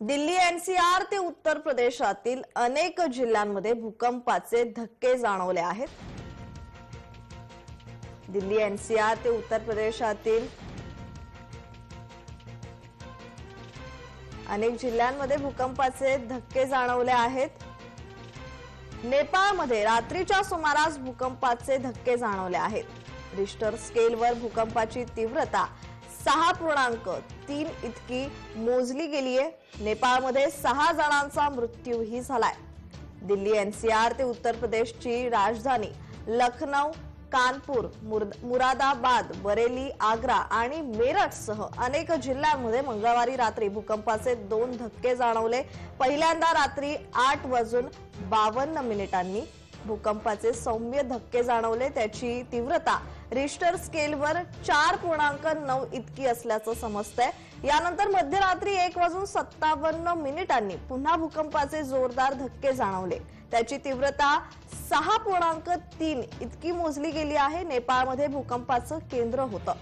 Delhi NCR ते उत्तर प्रदेशातील अनेक जिल्ह्यांमध्ये भूकंपाचे धक्के जाणवले आहेत. दिल्ली एनसीआर ते उत्तर प्रदेशातील अनेक जिल्ह्यांमध्ये भूकंपाचे धक्के जाणवले आहेत. नेपाळमध्ये रात्रीच्या सुमारास भूकंपाचे धक्के जाणवले आहेत. रिश्टर स्केलवर भूकंपाची तीव्रता सहा पूर्णांक तीन इतकी मोजली गेली आहे नेपाळमध्ये सहा जणांचा मृत्यूही झालाय. दिल्ली एनसीआर ते उत्तर प्रदेशची राजधानी लखनौ कानपूर मुरादाबाद बरेली आग्रा आणि मेरठसह अनेक जिल्ह्यांमध्ये मंगळवारी रात्री भूकंपाचे दोन धक्के जाणवले. पहिल्यांदा रात्री आठ वाजून बावन्न मिनिटांनी भूकंपाचे सौम्य धक्के जाणवले त्याची तीव्रता रिश्टर स्केलवर चार पूर्णांक नऊ इतकी असल्याचं समजतंय. यानंतर मध्यरात्री एक वाजून सत्तावन्न मिनिटांनी पुन्हा भूकंपाचे जोरदार धक्के जाणवले. त्याची तीव्रता सहा पूर्णांक तीन इतकी मोजली गेली आहे. नेपाळमध्ये भूकंपाचं केंद्र होतं.